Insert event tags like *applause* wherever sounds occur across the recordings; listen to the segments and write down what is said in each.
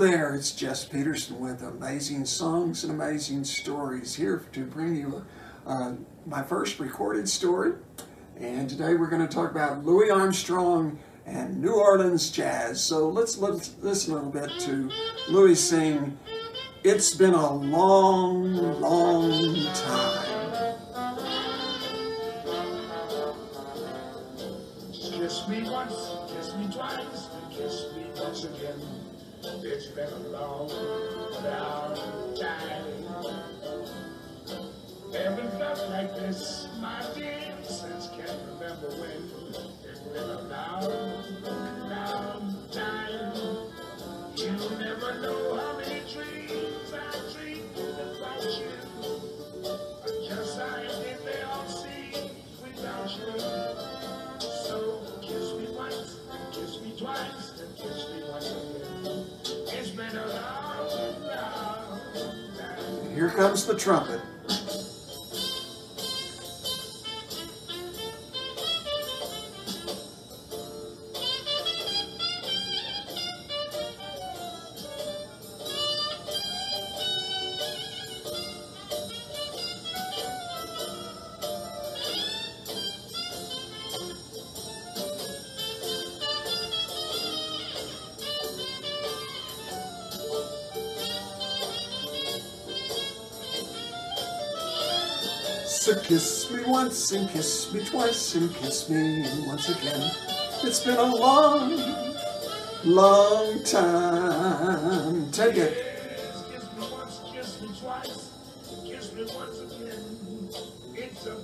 there, it's Jess Peterson with amazing songs and amazing stories here to bring you uh, my first recorded story. And today we're going to talk about Louis Armstrong and New Orleans jazz. So let's, let's listen a little bit to Louis sing It's Been a Long, Long Time. Been a long, long time. Haven't felt like this, my dear, since can't remember when. It's been a long, comes the trumpet. So kiss me once and kiss me twice and kiss me once again. It's been a long, long time. Take it. Kiss me once, kiss me twice, kiss me once again. It's a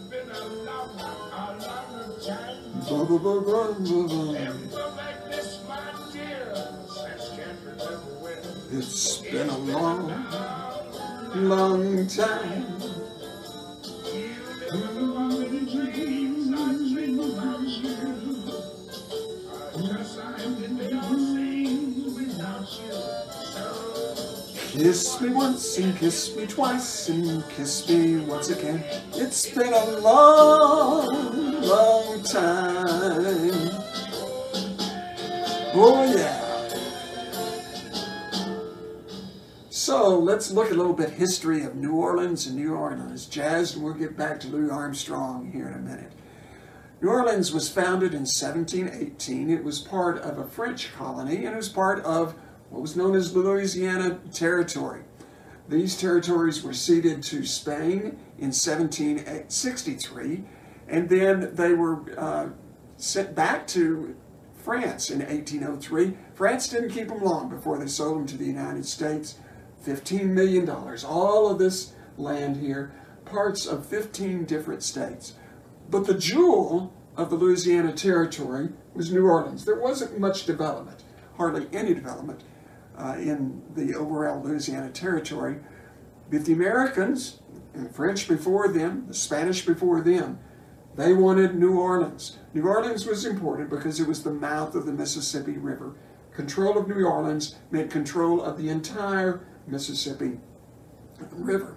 been a long, a long time. Kiss me once and kiss me twice and kiss me once again. It's been a long, long time. Oh yeah. So let's look a little bit history of New Orleans and New Orleans jazz, and we'll get back to Louis Armstrong here in a minute. New Orleans was founded in 1718. It was part of a French colony and it was part of what was known as the Louisiana Territory. These territories were ceded to Spain in 1763 and then they were uh, sent back to France in 1803. France didn't keep them long before they sold them to the United States. $15 million. All of this land here, parts of 15 different states. But the jewel of the Louisiana Territory was New Orleans. There wasn't much development, hardly any development uh, in the overall Louisiana Territory. But the Americans, and the French before them, the Spanish before them, they wanted New Orleans. New Orleans was important because it was the mouth of the Mississippi River. Control of New Orleans meant control of the entire Mississippi River.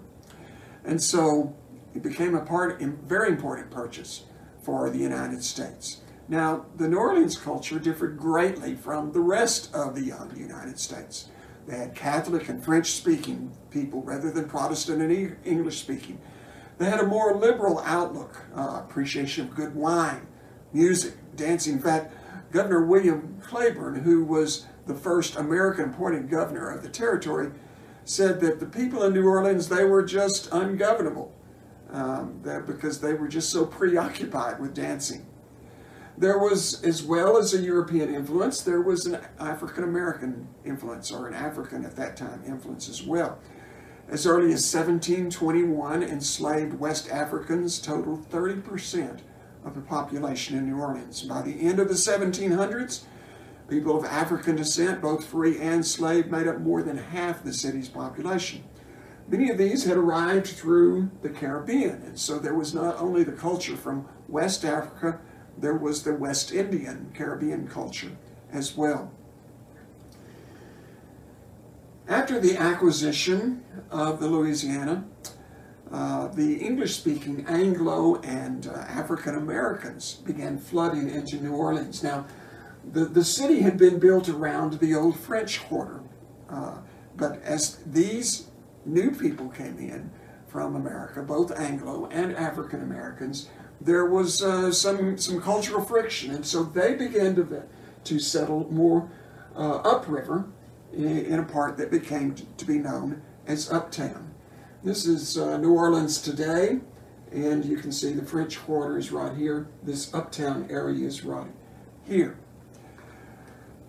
And so it became a part, a very important purchase for the United States. Now, the New Orleans culture differed greatly from the rest of the young United States. They had Catholic and French speaking people rather than Protestant and English speaking. They had a more liberal outlook, uh, appreciation of good wine, music, dancing. In fact, Governor William Claiborne, who was the first American appointed governor of the territory, said that the people in New Orleans, they were just ungovernable um, because they were just so preoccupied with dancing. There was, as well as a European influence, there was an African American influence, or an African at that time influence as well. As early as 1721, enslaved West Africans totaled 30% of the population in New Orleans. By the end of the 1700s, people of African descent, both free and slave, made up more than half the city's population. Many of these had arrived through the Caribbean, and so there was not only the culture from West Africa, there was the West Indian Caribbean culture as well. After the acquisition of the Louisiana, uh, the English-speaking Anglo and uh, African Americans began flooding into New Orleans. Now, the, the city had been built around the old French quarter, Uh, but as these new people came in from America, both Anglo and African Americans, there was uh, some some cultural friction, and so they began to to settle more uh, upriver in, in, a part that became to be known as Uptown. This is uh, New Orleans today, and you can see the French Quarter is right here. This Uptown area is right here.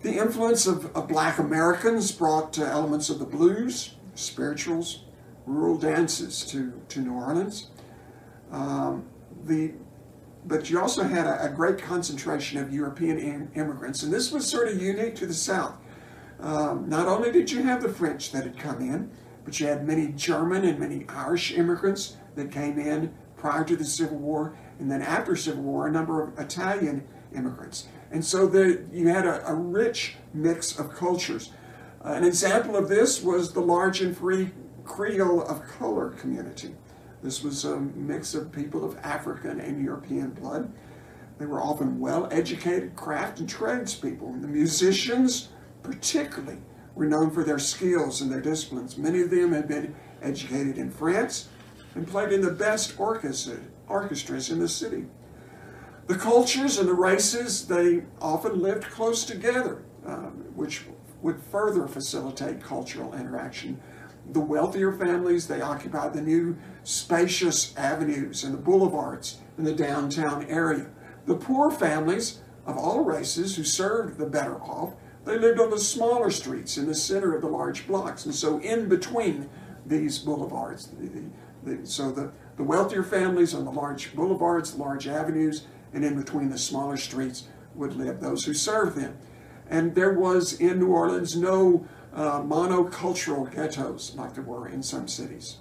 The influence of, of black Americans brought uh, elements of the blues, spirituals, rural dances to, to New Orleans. Um, the, but you also had a, a, great concentration of European immigrants, and this was sort of unique to the South. Um, not only did you have the French that had come in, but you had many German and many Irish immigrants that came in prior to the Civil War, and then after Civil War, a number of Italian immigrants. And so the, you had a, a rich mix of cultures. Uh, an example of this was the large and free Creole of color community. This was a mix of people of African and European blood. They were often well educated craft and tradespeople. And the musicians, particularly, were known for their skills and their disciplines. Many of them had been educated in France and played in the best orchestras in the city. The cultures and the races, they often lived close together, um, which would further facilitate cultural interaction the wealthier families, they occupied the new spacious avenues and the boulevards in the downtown area. The poor families of all races who served the better off, they lived on the smaller streets in the center of the large blocks. And so in between these boulevards, the, the, so the, the wealthier families on the large boulevards, large avenues, and in between the smaller streets would live those who served them. And there was in New Orleans no uh, monocultural ghettos like there were in some cities.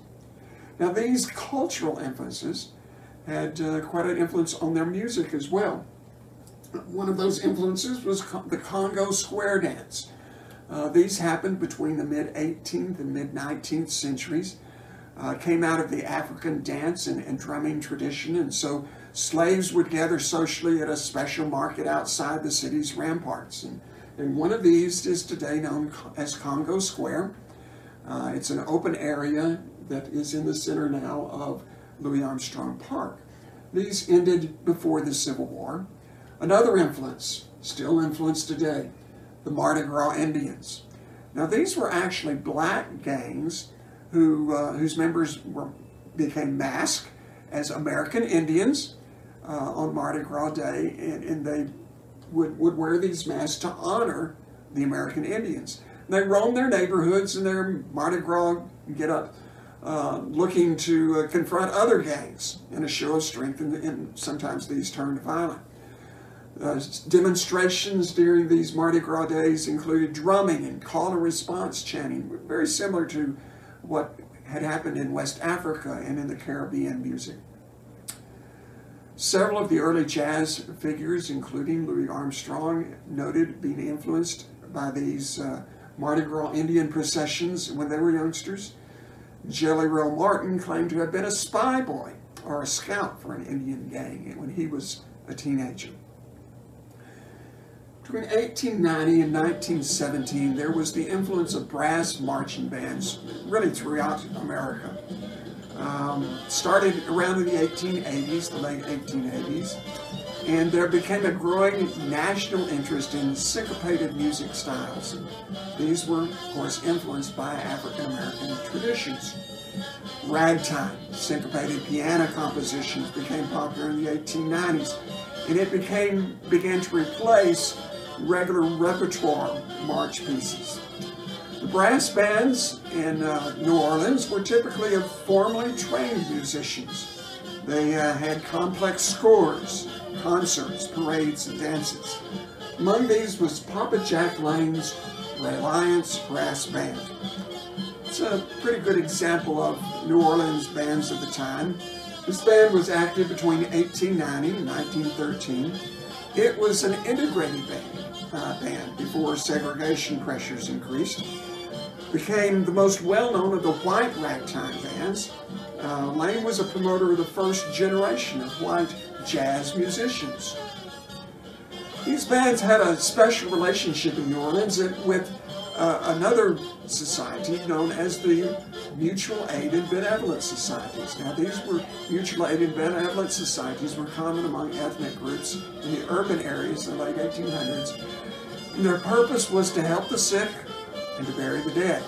Now, these cultural influences had uh, quite an influence on their music as well. One of those influences was the Congo square dance. Uh, these happened between the mid 18th and mid 19th centuries. Uh, came out of the African dance and, and, drumming tradition, and so slaves would gather socially at a special market outside the city's ramparts. And and one of these is today known as Congo Square. Uh, it's an open area that is in the center now of Louis Armstrong Park. These ended before the Civil War. Another influence, still influenced today, the Mardi Gras Indians. Now these were actually black gangs who, uh, whose members were, became masked as American Indians uh, on Mardi Gras Day, and, and they would, would wear these masks to honor the American Indians. They roamed their neighborhoods in their Mardi Gras get up, uh, looking to uh, confront other gangs in a show of strength, and, and sometimes these turned violent. Uh, demonstrations during these Mardi Gras days included drumming and call and response chanting, very similar to what had happened in West Africa and in the Caribbean music. Several of the early jazz figures, including Louis Armstrong, noted being influenced by these uh, Mardi Gras Indian processions when they were youngsters. Jelly Roll Morton claimed to have been a spy boy or a scout for an Indian gang when he was a teenager. Between 1890 and 1917, there was the influence of brass marching bands really throughout America um, started around in the 1880s, the late 1880s, and there became a growing national interest in syncopated music styles. These were, of course, influenced by African American traditions. Ragtime, syncopated piano compositions became popular in the 1890s, and it became began to replace regular repertoire march pieces. The brass bands in uh, New Orleans were typically of formally trained musicians. They uh, had complex scores, concerts, parades, and dances. Among these was Papa Jack Lang's Reliance Brass Band. It's a pretty good example of New Orleans bands of the time. This band was active between 1890 and 1913. It was an integrated band, uh, band before segregation pressures increased became the most well-known of the white ragtime bands. Uh, Lang was a promoter of the first generation of white jazz musicians. These bands had a special relationship in New Orleans with uh, another society known as the Mutual Aid and Benevolent Societies. Now, these were mutual aid and benevolent societies were common among ethnic groups in the urban areas in the late 1800s. And their purpose was to help the sick and to bury the dead.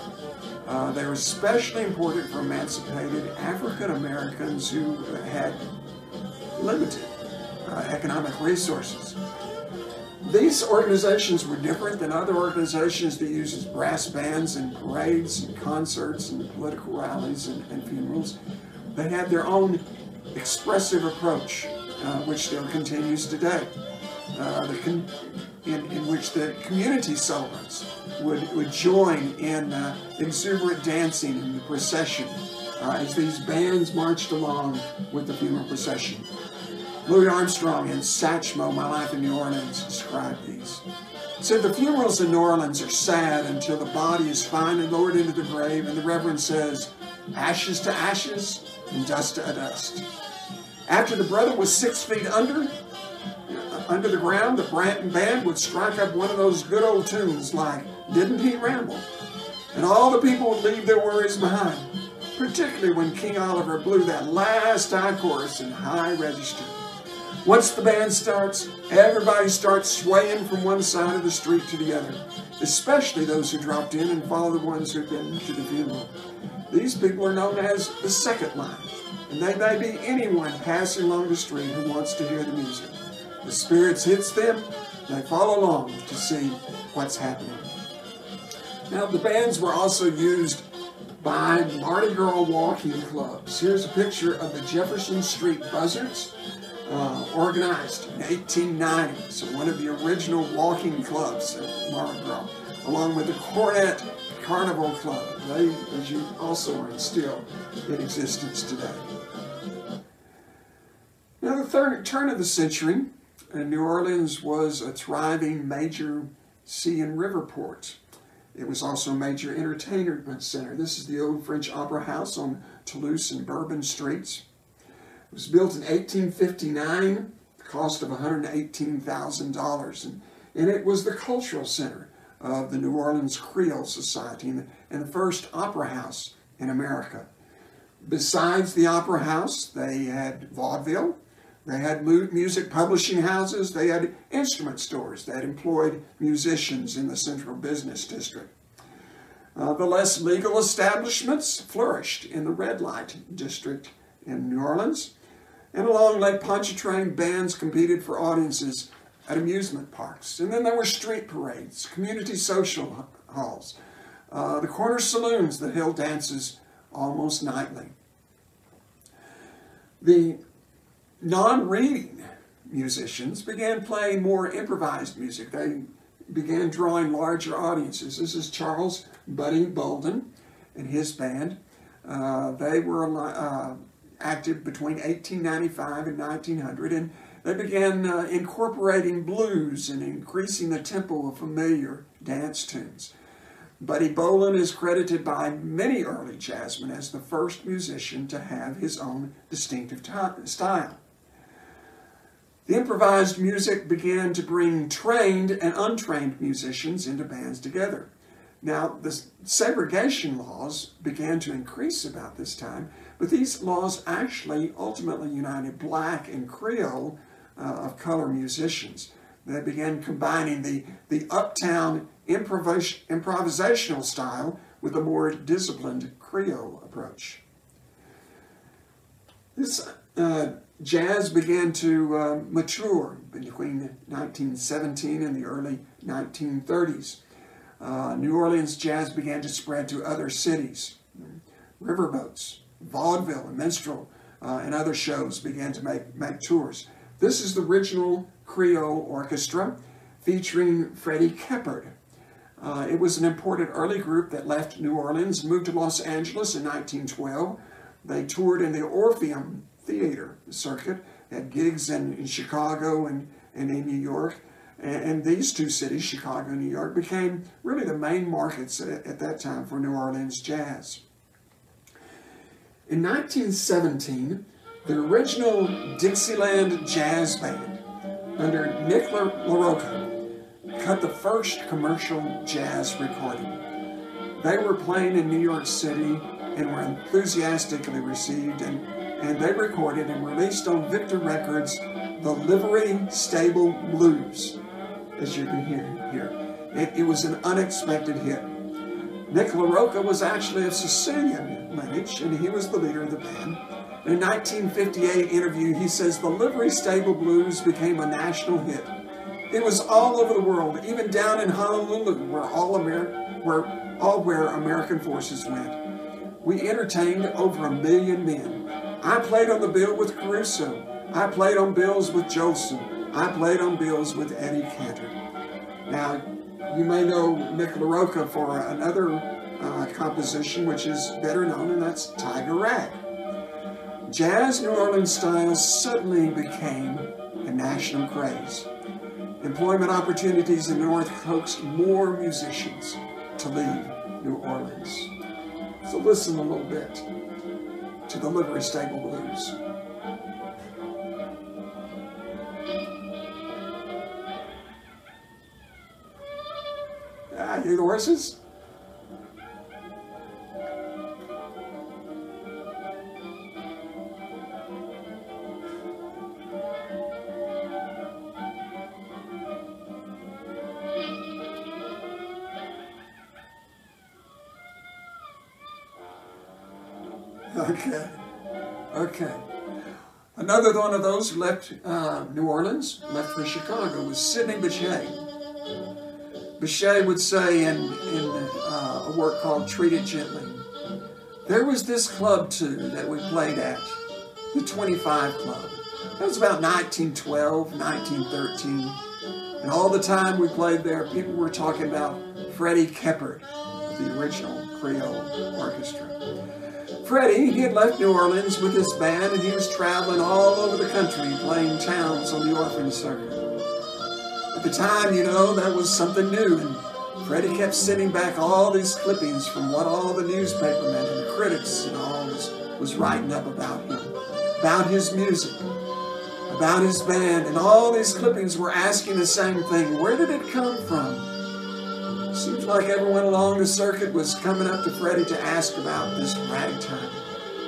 Uh, they were especially important for emancipated African Americans who had limited uh, economic resources. These organizations were different than other organizations that uses brass bands and parades and concerts and political rallies and, and funerals. They had their own expressive approach, uh, which still continues today, uh, in, in, which the community celebrants would, would join in uh, exuberant dancing in the procession uh, as these bands marched along with the funeral procession. Louis Armstrong in Satchmo, My Life in New Orleans, described these. He said, The funerals in New Orleans are sad until the body is finally lowered into the grave, and the Reverend says, Ashes to ashes and dust to dust. After the brother was six feet under, uh, under the ground, the Branton band would strike up one of those good old tunes like Didn't He Ramble? And all the people would leave their worries behind, particularly when King Oliver blew that last high chorus in high register. Once the band starts, everybody starts swaying from one side of the street to the other, especially those who dropped in and follow the ones who'd been to the funeral. These people are known as the second line, and they may be anyone passing along the street who wants to hear the music. The spirits hits them, they follow along to see what's happening. Now, the bands were also used by Mardi Gras walking clubs. Here's a picture of the Jefferson Street Buzzards uh, organized in 1890. So one of the original walking clubs at Mardi Gras, along with the Cornet Carnival Club. They, as you also are still in existence today. Now, the third turn of the century, uh, New Orleans was a thriving major sea and river port. It was also a major entertainment center. This is the old French Opera House on Toulouse and Bourbon Streets. It was built in 1859, the cost of $118,000, and, and it was the cultural center of the New Orleans Creole Society and the, and the first opera house in America. Besides the opera house, they had vaudeville, they had music publishing houses, they had instrument stores that employed musicians in the central business district. Uh, the less legal establishments flourished in the red light district in New Orleans. And along Lake Pontchartrain, bands competed for audiences at amusement parks. And then there were street parades, community social halls, uh, the corner saloons that held dances almost nightly. The non-reading musicians began playing more improvised music. They began drawing larger audiences. This is Charles Buddy Bolden and his band. Uh, they were uh, active between 1895 and 1900, and they began uh, incorporating blues and increasing the tempo of familiar dance tunes. Buddy Bolden is credited by many early jazzmen as the first musician to have his own distinctive style. The improvised music began to bring trained and untrained musicians into bands together. Now, the segregation laws began to increase about this time, but these laws actually ultimately united black and Creole uh, of color musicians. They began combining the, the uptown improvis improvisational style with a more disciplined Creole approach. This uh, jazz began to uh, mature between 1917 and the early 1930s. Uh, New Orleans jazz began to spread to other cities. Riverboats, vaudeville and minstrel uh, and other shows began to make, make tours. This is the original Creole Orchestra featuring Freddie Keppard. Uh, it was an important early group that left New Orleans, moved to Los Angeles in 1912. They toured in the Orpheum Theater circuit, had gigs in, in Chicago and, and in New York. And, these two cities, Chicago and New York, became really the main markets at, at that time for New Orleans jazz. In 1917, the original Dixieland Jazz Band under Nick LaRocca cut the first commercial jazz recording. They were playing in New York City and were enthusiastically received, and, and they recorded and released on Victor Records the Livery Stable Blues, as you can hear here. It, it was an unexpected hit. Nick LaRocca was actually of Sicilian lineage, and he was the leader of the band. In a 1958 interview, he says the Livery Stable Blues became a national hit. It was all over the world, even down in Honolulu, where all, Amer- where, all where American forces went. We entertained over a million men. I played on the bill with Caruso. I played on bills with Jolson. I played on bills with Eddie Cantor. Now, you may know Nick LaRocca for another uh, composition which is better known, and that's Tiger Rag. Jazz New Orleans style suddenly became a national craze. Employment opportunities in the North coaxed more musicians to leave New Orleans. So listen a little bit to the Livery Stable Blues. Ah, hear the horses? Okay. Okay. Another one of those who left uh, New Orleans, left for Chicago, was Sidney Bechet. Bechet would say in, in uh, a work called Treat It Gently, there was this club too that we played at, the 25 Club. That was about 1912, 1913. And all the time we played there, people were talking about Freddie Keppard, the original Creole Orchestra. Freddie, he had left New Orleans with his band and he was traveling all over the country playing towns on the Orpheum circuit. At the time, you know, that was something new and Freddie kept sending back all these clippings from what all the newspapermen and critics and all was, was writing up about him, about his music, about his band, and all these clippings were asking the same thing. Where did it come from? Like everyone along the circuit was coming up to Freddie to ask about this ragtime,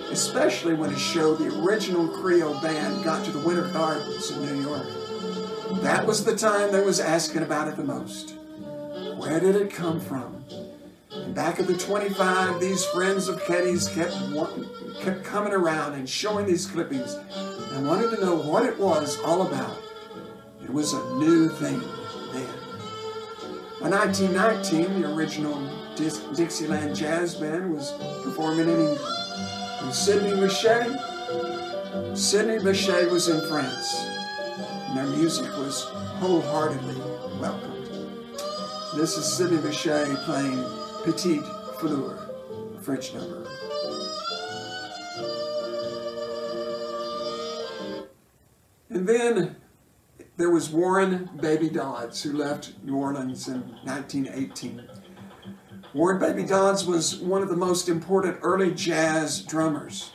especially when it show, the original Creole band got to the Winter Gardens in New York. That was the time they was asking about it the most. Where did it come from? And back at the 25, these friends of Keddy's kept, kept coming around and showing these clippings and wanted to know what it was all about. It was a new thing. By 1919, the original Dixieland Jazz Band was performing in England. And Sidney Bechet, Sidney Bechet was in France, and their music was wholeheartedly welcomed. This is Sidney Bechet playing Petite Fleur, a French number. There was Warren Baby Dodds, who left New Orleans in 1918. Warren Baby Dodds was one of the most important early jazz drummers.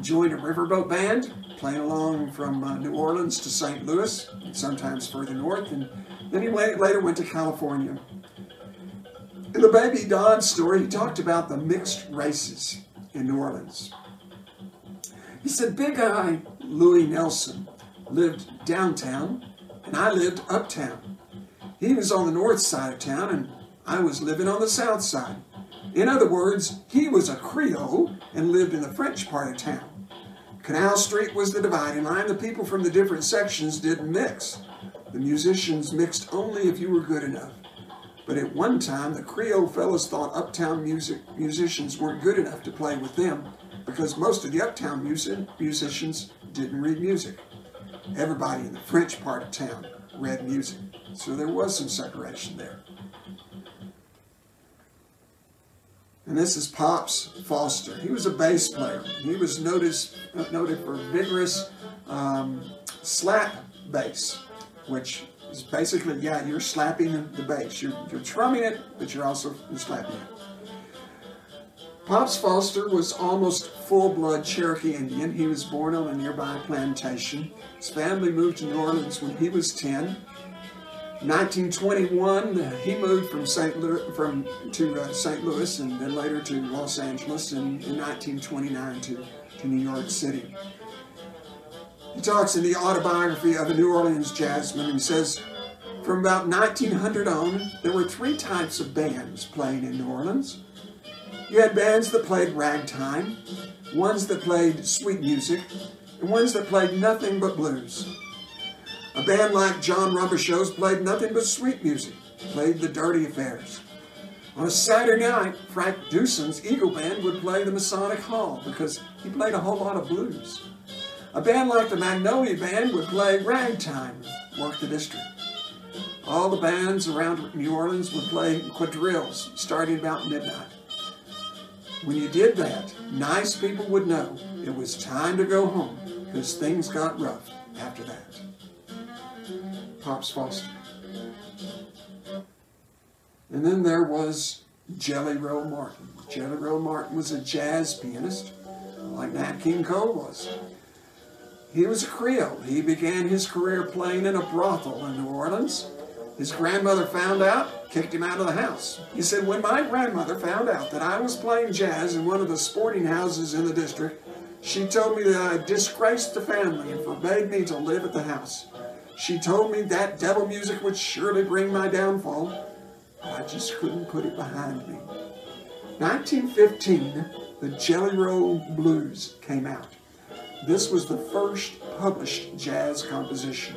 Joined a riverboat band, playing along from uh, New Orleans to St. Louis, and sometimes further north, and then he later went to California. In the Baby Dodds story, he talked about the mixed races in New Orleans. He said, Big Eye Louis Nelson lived downtown, and I lived uptown. He was on the north side of town, and I was living on the south side. In other words, he was a Creole and lived in the French part of town. Canal Street was the dividing line. The people from the different sections didn't mix. The musicians mixed only if you were good enough. But at one time, the Creole fellows thought uptown music musicians weren't good enough to play with them because most of the uptown music, musicians didn't read music. Everybody in the French part of town read music. So there was some separation there. And this is Pops Foster. He was a bass player. He was noticed, noted for vigorous um, slap bass, which is basically, yeah, you're slapping the bass. You're, you're trumming it, but you're also you're slapping it. Pops Foster was almost full-blood Cherokee Indian. He was born on a nearby plantation. His family moved to New Orleans when he was 10. 1921, he moved from St. Louis, from to uh, St. Louis and then later to Los Angeles, and in 1929 to, to New York City. He talks in the autobiography of a New Orleans jazzman and says, from about 1900 on, there were three types of bands playing in New Orleans. You had bands that played ragtime, ones that played sweet music, and ones that played nothing but blues. A band like John Robichaux's played nothing but sweet music, played the dirty affairs. On a Saturday night, Frank Dusen's Eagle Band would play the Masonic Hall because he played a whole lot of blues. A band like the Magnolia Band would play ragtime, work the district. All the bands around New Orleans would play quadrilles starting about midnight. When you did that, nice people would know it was time to go home because things got rough after that. Pops Foster. And then there was Jelly Roll Martin. Jelly Roll Martin was a jazz pianist, like Nat King Cole was. He was a Creole. He began his career playing in a brothel in New Orleans. His grandmother found out, kicked him out of the house. He said, when my grandmother found out that I was playing jazz in one of the sporting houses in the district, she told me that I disgraced the family and forbade me to live at the house. She told me that devil music would surely bring my downfall, but I just couldn't put it behind me. 1915, the Jelly Roll Blues came out. This was the first published jazz composition.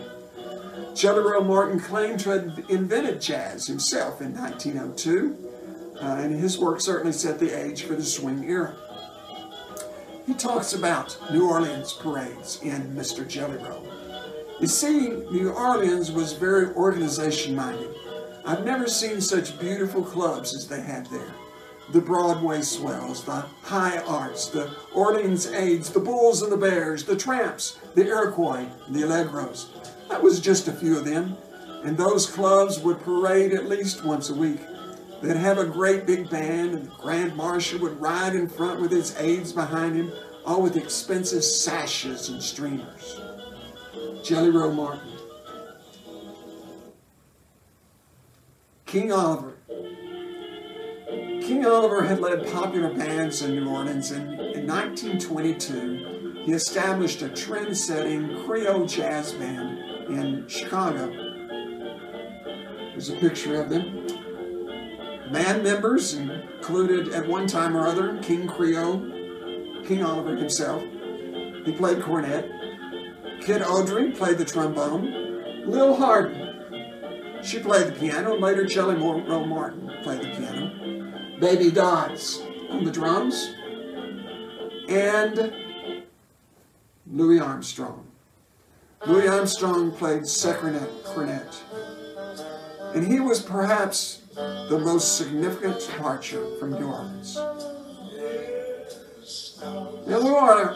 Jelly Roll Morton claimed to have invented jazz himself in 1902, uh, and his work certainly set the age for the swing era. He talks about New Orleans parades in Mr. Jelly Roll. You see, New Orleans was very organization-minded. I've never seen such beautiful clubs as they had there. The Broadway Swells, the High Arts, the Orleans Aids, the Bulls and the Bears, the Tramps, the Iroquois, the Allegros. That was just a few of them. And those clubs would parade at least once a week. They'd have a great big band, and the Grand Marshal would ride in front with his aides behind him, all with expensive sashes and streamers. Jelly Roll Martin. King Oliver. King Oliver had led popular bands in New Orleans, and in 1922, he established a trend-setting Creole jazz band in Chicago. There's a picture of them. Band members included at one time or other King Creole, King Oliver himself. He played cornet. Kid Oldring played the trombone. Lil Hardin, she played the piano, later Jelly Roll Morton played the piano. Baby Dodds on the drums. And Louis Armstrong. Louis Armstrong played second cornet. And he was perhaps the most significant departure from New Orleans. Now,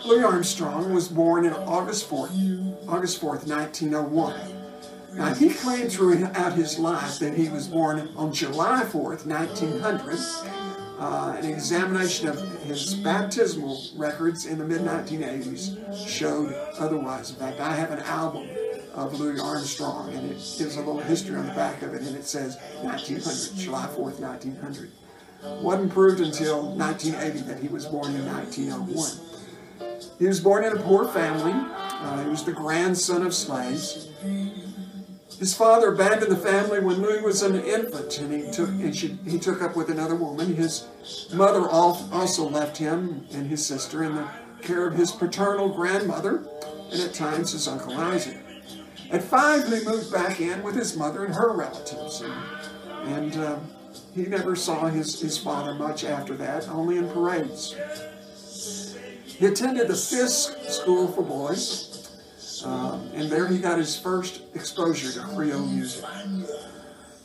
Louis Armstrong was born in August 4th, August 4th, 1901. Now, he claimed throughout his life that he was born on July 4th, 1900, uh, an examination of his baptismal records in the mid-1980s showed otherwise. In fact, I have an album of Louis Armstrong, and it gives a little history on the back of it, and it says 1900, July 4th, 1900. Wasn't proved until 1980 that he was born in 1901. He was born in a poor family. Uh, he was the grandson of slaves. His father abandoned the family when Louis was an infant, and he took and she, he took up with another woman. His mother also left him and his sister in the care of his paternal grandmother, and at times his uncle Isaac. At five, he moved back in with his mother and her relatives, and, and uh, he never saw his, his father much after that, only in parades. He attended the Fisk School for Boys, um, and there he got his first exposure to Creole music.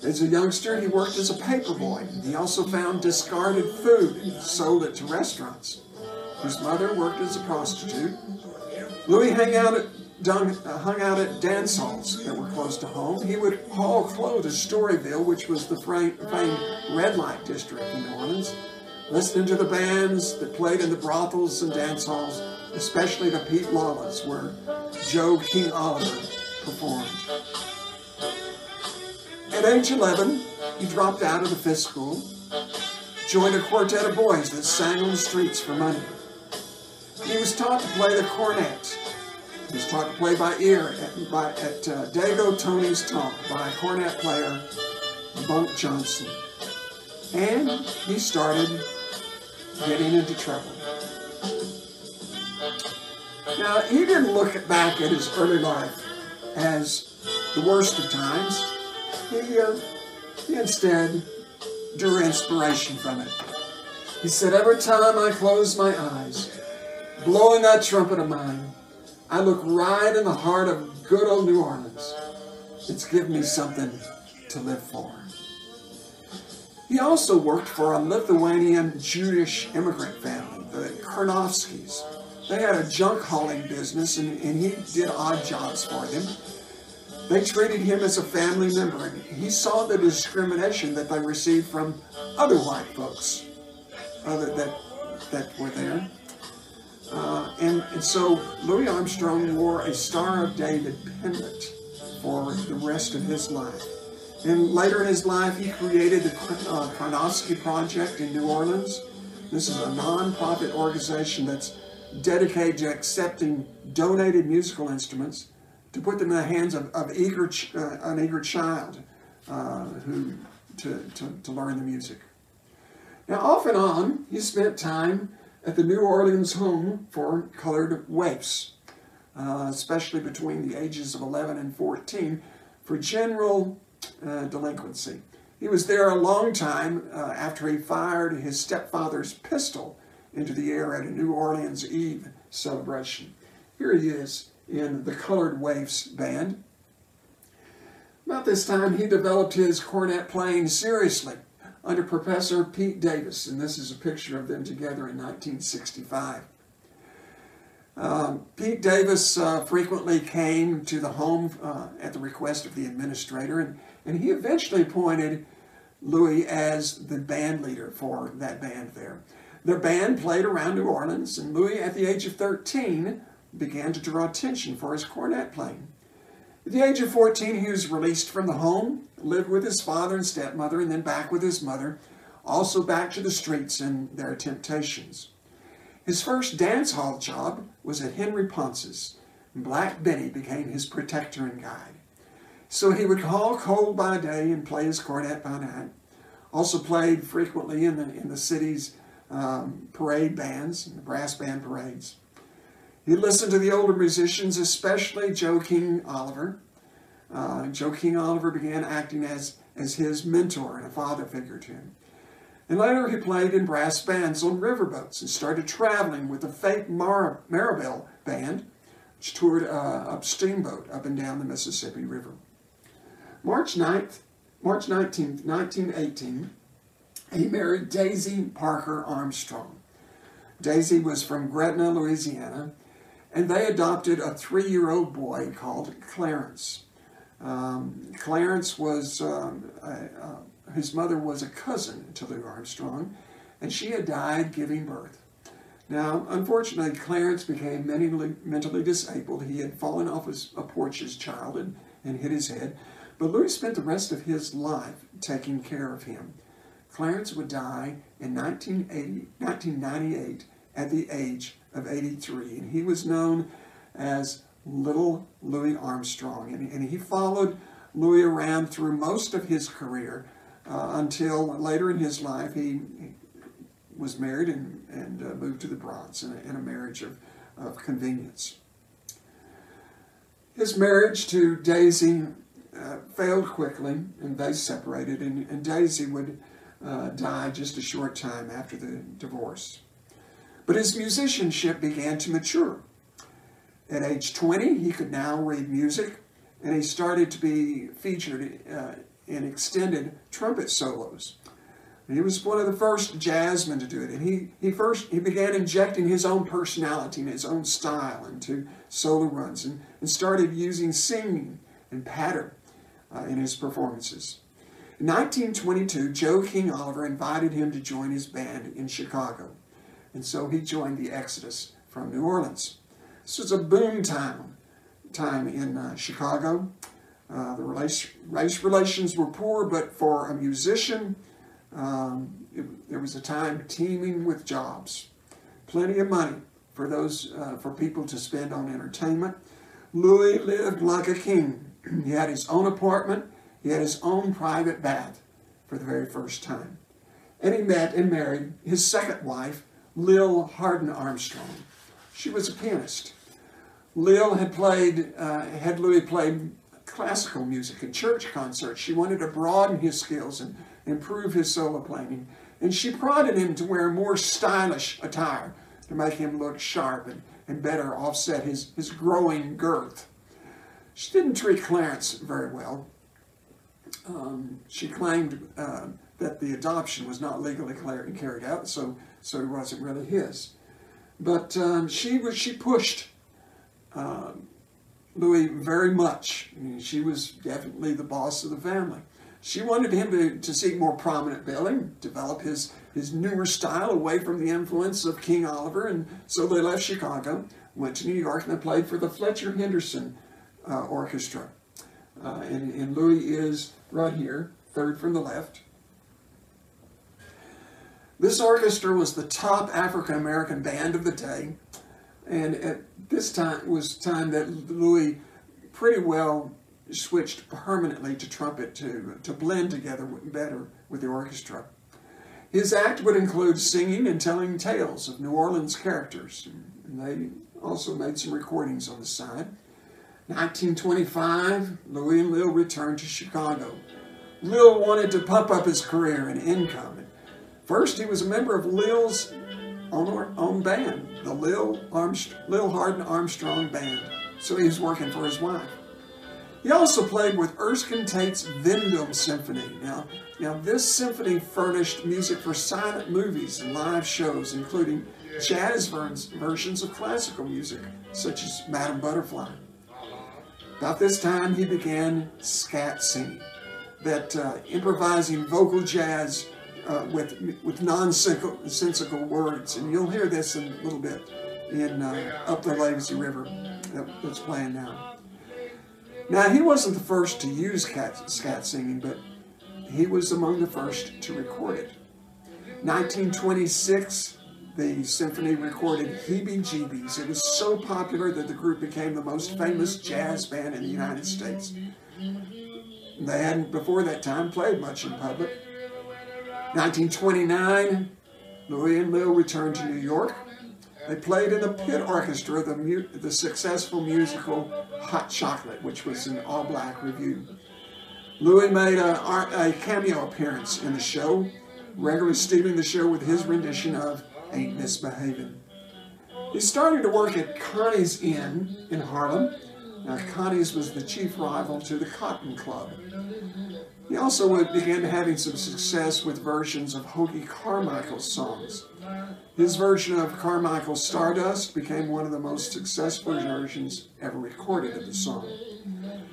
As a youngster, he worked as a paperboy. He also found discarded food and sold it to restaurants. His mother worked as a prostitute. Louis hung out at, uh, hung out at dance halls that were close to home. He would haul clothes to Storyville, which was the famed red light district in New Orleans, listening to the bands that played in the brothels and dance halls, especially the Pete Lala's, where Joe King Oliver performed. At age 11, he dropped out of the Fisk School, joined a quartet of boys that sang on the streets for money. He was taught to play the cornet. He was taught to play by ear at, by, at uh, Dago Tony's Talk by cornet player Bunk Johnson. And he started getting into trouble. Now, he didn't look back at his early life as the worst of times. He, uh, he instead drew inspiration from it. He said, Every time I close my eyes, blowing that trumpet of mine, I look right in the heart of good old New Orleans. It's given me something to live for. He also worked for a Lithuanian Jewish immigrant family, the Karnofskis. They had a junk hauling business and, and he did odd jobs for them. They treated him as a family member and he saw the discrimination that they received from other white folks other that, that were there. Uh, and, and so Louis Armstrong wore a Star of David pendant for the rest of his life. And later in his life, he created the uh, Karnofsky Project in New Orleans. This is a non-profit organization that's dedicated to accepting donated musical instruments to put them in the hands of, of eager uh, an eager child uh, who to, to, to learn the music. Now, off and on, he spent time at the New Orleans home for colored waifs, uh, especially between the ages of 11 and 14, for general uh, delinquency. He was there a long time uh, after he fired his stepfather's pistol into the air at a New Orleans Eve celebration. Here he is in the Colored Waifs band. About this time, he developed his cornet playing seriously under Professor Pete Davis, and this is a picture of them together in 1965. Um, Pete Davis uh, frequently came to the home uh, at the request of the administrator, and, and he eventually appointed Louis as the band leader for that band there. Their band played around New Orleans, and Louis, at the age of 13, began to draw attention for his cornet playing. At the age of 14, he was released from the home, lived with his father and stepmother, and then back with his mother, also back to the streets and their temptations. His first dance hall job was at Henry Ponce's, and Black Benny became his protector and guide. So he would call cold by day and play his cornet by night. Also played frequently in the, in the city's um, parade bands, brass band parades. He listened to the older musicians, especially Joe King Oliver. Uh, Joe King Oliver began acting as, as his mentor and a father figure to him. And later he played in brass bands on riverboats and started traveling with the Fate Mar- Marable Band, which toured uh, up Steamboat up and down the Mississippi River. March 9th, March 19th, 1918, he married Daisy Parker Armstrong. Daisy was from Gretna, Louisiana, and they adopted a three-year-old boy called Clarence. Um, Clarence was, um, uh, his mother was a cousin to Louis Armstrong, and she had died giving birth. Now, unfortunately, Clarence became mentally, mentally disabled. He had fallen off his, a porch as a child and, and hit his head. But Louis spent the rest of his life taking care of him. Clarence would die in 1998 at the age of 83, and he was known as Little Louis Armstrong, and, and he followed Louis around through most of his career uh, until later in his life he, was married and, and uh, moved to the Bronx in a, in a marriage of, of convenience. His marriage to Daisy uh, failed quickly, and they separated, and, and Daisy would uh, die just a short time after the divorce. But his musicianship began to mature. At age 20, he could now read music, and he started to be featured uh, in extended trumpet solos. he was one of the first jazzmen to do it, and he, he first he began injecting his own personality and his own style into solo runs, and, and started using singing and patter uh, in his performances. In 1922, Joe King Oliver invited him to join his band in Chicago, and so he joined the Exodus from New Orleans. This was a boom time, time in uh, Chicago. Uh, the race, race relations were poor, but for a musician, um, it, there was a time teeming with jobs. Plenty of money for those uh, for people to spend on entertainment. Louis lived like a king. *clears throat* he had his own apartment. He had his own private bath for the very first time. And he met and married his second wife, Lil Hardin Armstrong. She was a pianist. Lil had played, uh, had Louis played classical music in church concerts. She wanted to broaden his skills and improve his solo playing. And she prodded him to wear more stylish attire to make him look sharp and, and better offset his, his growing girth. She didn't treat Clarence very well. Um, she claimed uh, that the adoption was not legally carried out, so, so it wasn't really his. But um, she, was, she pushed uh, Louis very much. I mean, she was definitely the boss of the family. She wanted him to, to seek more prominent billing, develop his, his newer style away from the influence of King Oliver, and so they left Chicago, went to New York, and they played for the Fletcher Henderson uh, Orchestra. Uh, and, and Louis is right here, third from the left. This orchestra was the top African American band of the day, and at this time was time that Louis pretty well switched permanently to trumpet to, to blend together better with the orchestra. His act would include singing and telling tales of New Orleans characters, and they also made some recordings on the side. 1925, Louis and Lil returned to Chicago. Lil wanted to pump up his career and income. First, he was a member of Lil's own, own band, the Lil, Armstrong, Lil Hardin Armstrong Band. So he was working for his wife. He also played with Erskine Tate's Vendome Symphony. Now, now this symphony furnished music for silent movies and live shows, including jazz versions of classical music, such as Madame Butterfly. About this time, he began scat singing, that uh, improvising vocal jazz uh, with with nonsensical words, and you'll hear this in a little bit in uh, Up the Lazy River that, that's playing now. Now he wasn't the first to use cat, scat singing, but he was among the first to record it. 1926, the symphony recorded Heebie Jeebies. It was so popular that the group became the most famous jazz band in the United States. They hadn't, before that time, played much in public. 1929, Louis and Lil returned to New York. They played in the pit orchestra the, the successful musical Hot Chocolate, which was an all-black review. Louis made a, a cameo appearance in the show, regularly stealing the show with his rendition of Ain't Misbehaving. He started to work at Connie's Inn in Harlem. Now, Connie's was the chief rival to the Cotton Club. He also began having some success with versions of Hoagy Carmichael's songs. His version of Carmichael's Stardust became one of the most successful versions ever recorded of the song.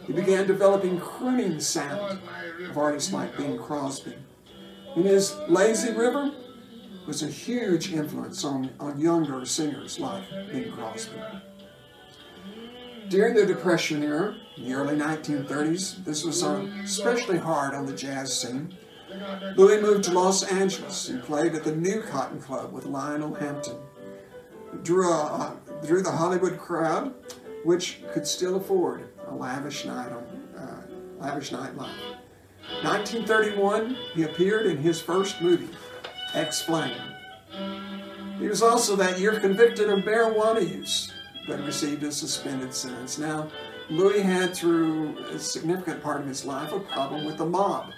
He began developing crooning sound of artists like Bing Crosby. In his Lazy River was a huge influence on, on younger singers like Bing Crosby. During the Depression era, in the early 1930s, this was especially hard on the jazz scene. Louis moved to Los Angeles and played at the New Cotton Club with Lionel Hampton. Drew, a, drew the Hollywood crowd, which could still afford a lavish night on uh, lavish night life. 1931, he appeared in his first movie, Ex-Flame. He was also that year convicted of marijuana use but received a suspended sentence. Now, Louis had, through a significant part of his life, a problem with the mob.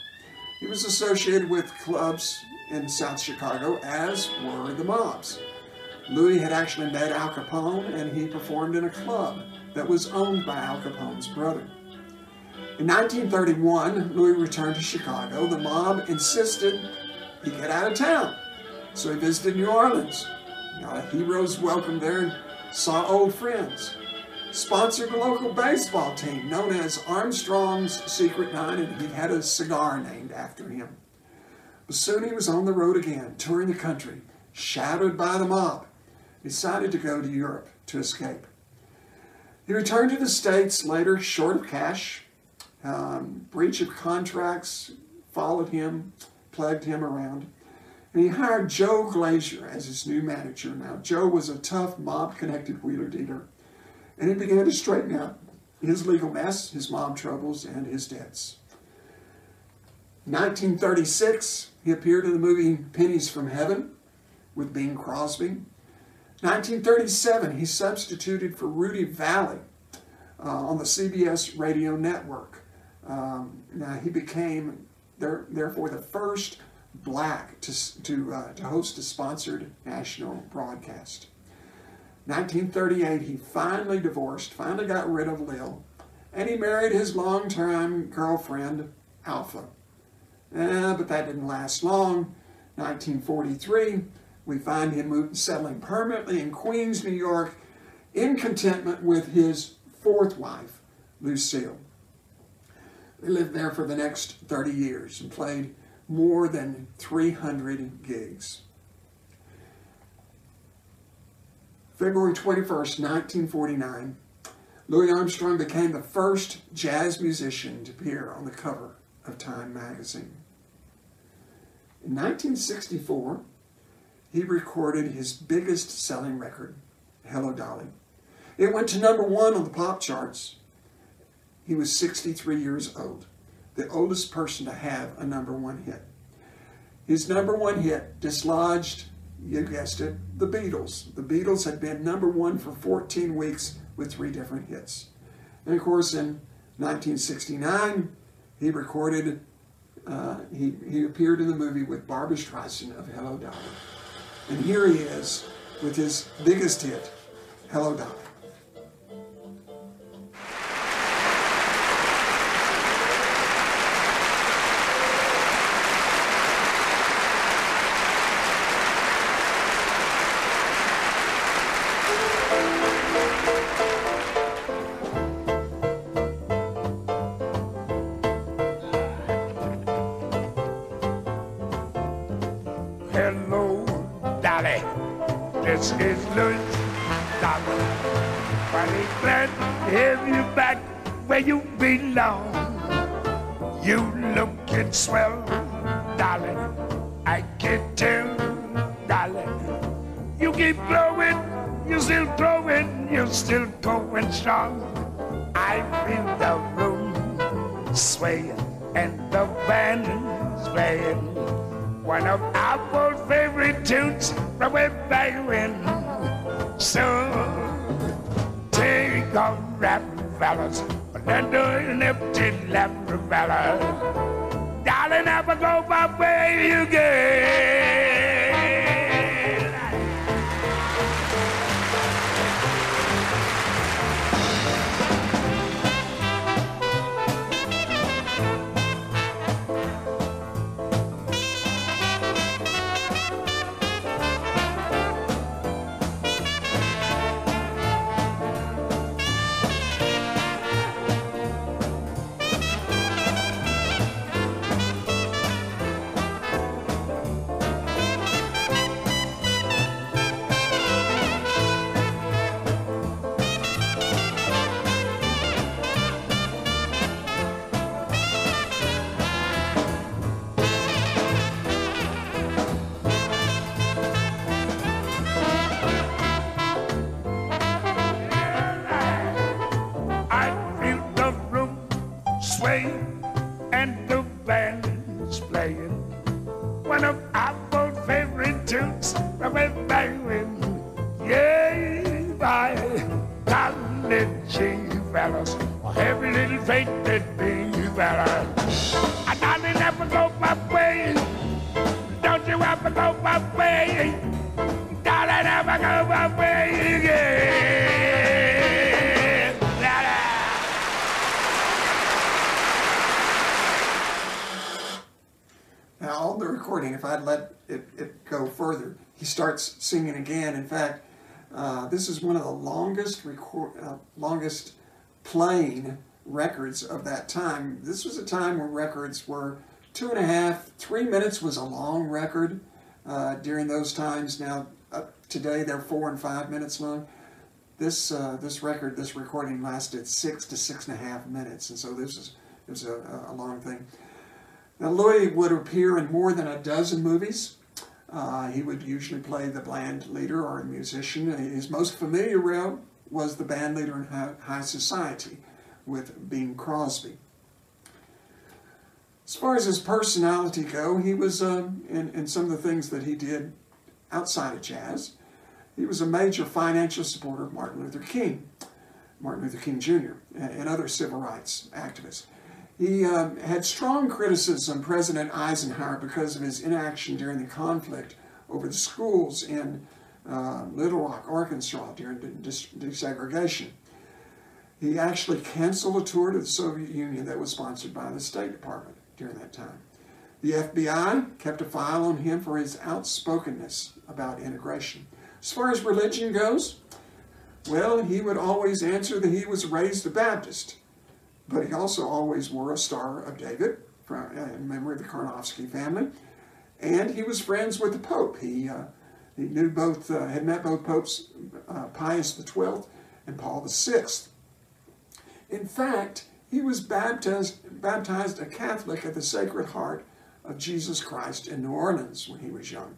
He was associated with clubs in South Chicago, as were the mobs. Louis had actually met Al Capone, and he performed in a club that was owned by Al Capone's brother. In 1931, Louis returned to Chicago. The mob insisted he get out of town, so he visited New Orleans. Got a hero's welcome there and saw old friends, sponsored a local baseball team known as Armstrong's Secret Nine, and he had a cigar named after him. But soon he was on the road again, touring the country, shadowed by the mob. He decided to go to Europe to escape. He returned to the States later, short of cash, Um, breach of contracts followed him, plagued him around. And he hired Joe Glaser as his new manager. Now, Joe was a tough, mob connected wheeler dealer, and he began to straighten out his legal mess, his mob troubles, and his debts. 1936, he appeared in the movie Pennies from Heaven with Bing Crosby. 1937, he substituted for Rudy Vallee uh, on the CBS radio network. Um, now, he became, there, therefore, the first black to, to, uh, to host a sponsored national broadcast. 1938, he finally divorced, finally got rid of Lil, and he married his longtime girlfriend, Alpha. Eh, but that didn't last long. 1943, we find him moving, settling permanently in Queens, New York, in contentment with his fourth wife, Lucille. They lived there for the next 30 years and played more than 300 gigs. February 21st, 1949, Louis Armstrong became the first jazz musician to appear on the cover of Time magazine. In 1964, he recorded his biggest selling record, Hello Dolly. It went to number one on the pop charts. He was 63 years old, the oldest person to have a number one hit. His number one hit dislodged, you guessed it, the Beatles. The Beatles had been number one for 14 weeks with three different hits. And of course, in 1969, he recorded, uh, he, he appeared in the movie with Barbra Streisand of Hello Dolly. And here he is with his biggest hit, Hello Dolly. This is Louis Dolly. Funny glad to have you back where you belong. You looking swell, darling. I can tell, darling. You keep growing, you're still growing, you're still going strong. I feel the room swaying and the band playing. One of our favorite tunes from way when. So take off rap fellas, and then do an empty lap fella. Darling, never go my way again. This is one of the longest record, uh, longest playing records of that time. This was a time when records were two and a half, three minutes was a long record uh, during those times. Now, uh, today they're four and five minutes long. This uh, this record, this recording lasted six to six and a half minutes, and so this is It was a, a long thing. Now, Louis would appear in more than a dozen movies. Uh, he would usually play the band leader or a musician. His most familiar role was the band leader in High, Society with Bing Crosby. As far as his personality go, he was, uh, in, in some of the things that he did outside of jazz, he was a major financial supporter of Martin Luther King, Martin Luther King Jr., and other civil rights activists. He um, had strong criticism of President Eisenhower because of his inaction during the conflict over the schools in uh, Little Rock, Arkansas during desegregation. He actually canceled a tour to the Soviet Union that was sponsored by the State Department during that time. The FBI kept a file on him for his outspokenness about integration. As far as religion goes, well, he would always answer that he was raised a Baptist, but he also always wore a Star of David from, uh, in memory of the Karnofsky family, and he was friends with the Pope. He, uh, he knew both, uh, had met both Popes uh, Pius XII and Paul VI. In fact, he was baptized, baptized a Catholic at the Sacred Heart of Jesus Christ in New Orleans when he was young.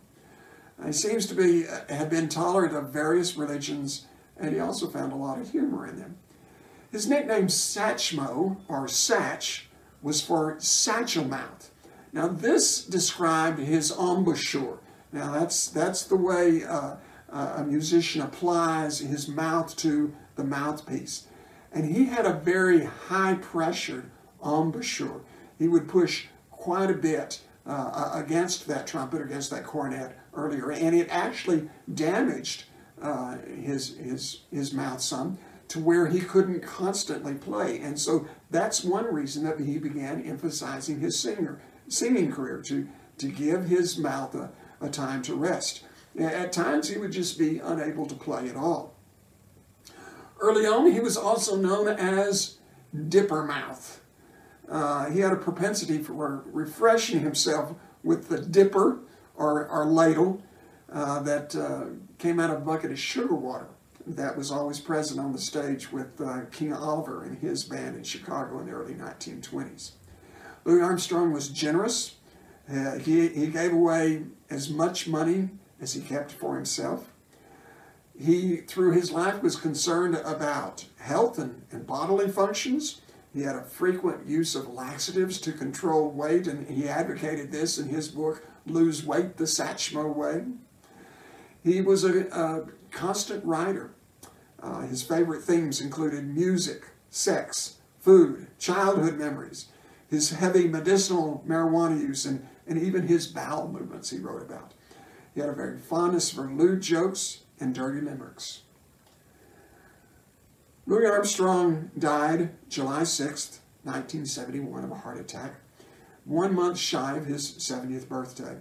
he seems to be uh, had been tolerant of various religions, and he also found a lot of humor in them. His nickname Satchmo, or Satch, was for satchel mouth. Now this described his embouchure. Now that's that's the way uh, a musician applies his mouth to the mouthpiece. And he had a very high pressured embouchure. He would push quite a bit uh, against that trumpet, against that cornet earlier, and it actually damaged uh, his, his, his mouth some to where he couldn't constantly play. And so that's one reason that he began emphasizing his singer, singing career, to, to give his mouth a, a time to rest. At times he would just be unable to play at all. Early on, he was also known as Dipper Mouth. Uh, he had a propensity for refreshing himself with the dipper or, or ladle uh, that uh, came out of a bucket of sugar water that was always present on the stage with uh, King Oliver and his band in Chicago in the early 1920s. Louis Armstrong was generous. Uh, he, he gave away as much money as he kept for himself. He, through his life, was concerned about health and, and bodily functions he had a frequent use of laxatives to control weight, and he advocated this in his book, Lose Weight the Satchmo Way. He was a, a constant writer. Uh, his favorite themes included music, sex, food, childhood memories, his heavy medicinal marijuana use, and, and even his bowel movements he wrote about. He had a very fondness for lewd jokes and dirty limericks. Louis Armstrong died July 6, 1971, of a heart attack, one month shy of his 70th birthday.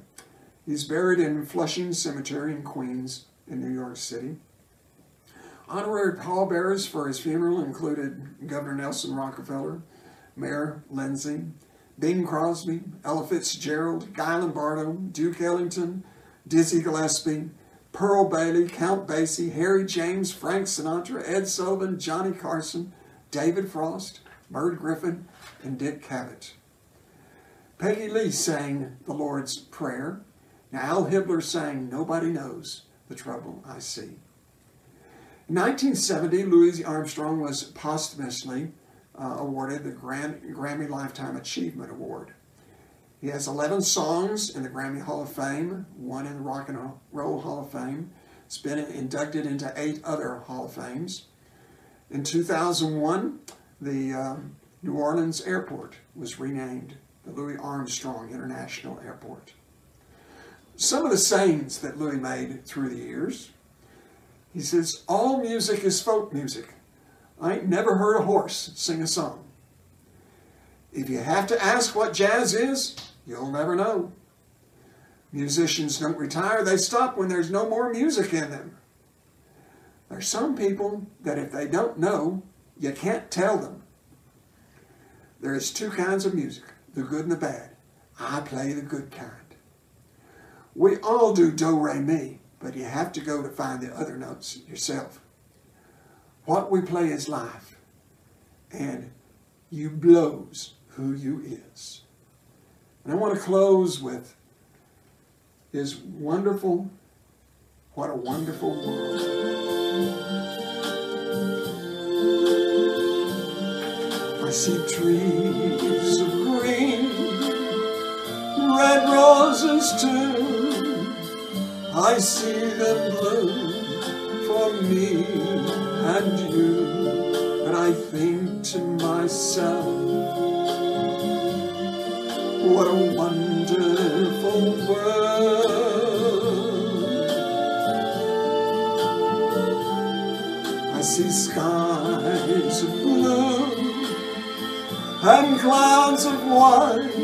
He's buried in Flushing Cemetery in Queens, in New York City. Honorary pallbearers for his funeral included Governor Nelson Rockefeller, Mayor Lindsay, Bing Crosby, Ella Fitzgerald, Guy Lombardo, Duke Ellington, Dizzy Gillespie, Pearl Bailey, Count Basie, Harry James, Frank Sinatra, Ed Sullivan, Johnny Carson, David Frost, Merv Griffin, and Dick Cavett. Peggy Lee sang the Lord's Prayer. Now, Al Hibbler sang Nobody Knows the Trouble I See. In 1970, Louis Armstrong was posthumously uh, awarded the Grand, Grammy Lifetime Achievement Award. He has 11 songs in the Grammy Hall of Fame, one in the Rock and Roll Hall of Fame. It's been inducted into eight other Hall of Fames. In 2001, the uh, New Orleans Airport was renamed the Louis Armstrong International Airport. Some of the sayings that Louis made through the years, he says, all music is folk music. I ain't never heard a horse sing a song. If you have to ask what jazz is, You'll never know. Musicians don't retire, they stop when there's no more music in them. There's some people that if they don't know, you can't tell them. There is two kinds of music, the good and the bad. I play the good kind. We all do do, re, mi, but you have to go to find the other notes yourself. What we play is life, and you blows who you is. And I want to close with his wonderful, what a wonderful world. I see trees of green, red roses too. I see them bloom for me and you. And I think to myself, what a wonderful world. I see skies of blue and clouds of white,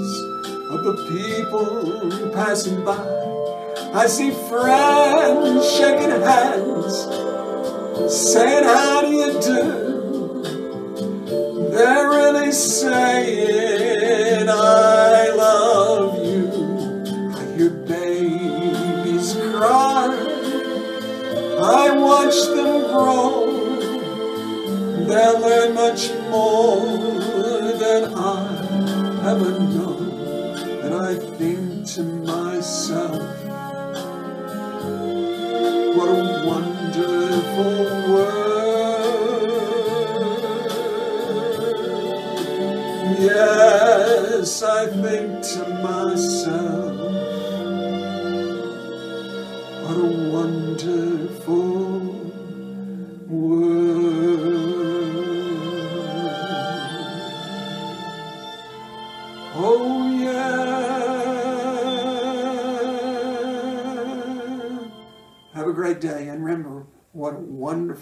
the people passing by. I see friends shaking hands, saying, How do you do? They're really saying, I love you. I hear babies cry. I watch them grow. They'll learn much more than I ever know. Myself, what a wonderful world. Yes, I think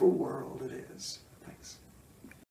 wonderful world.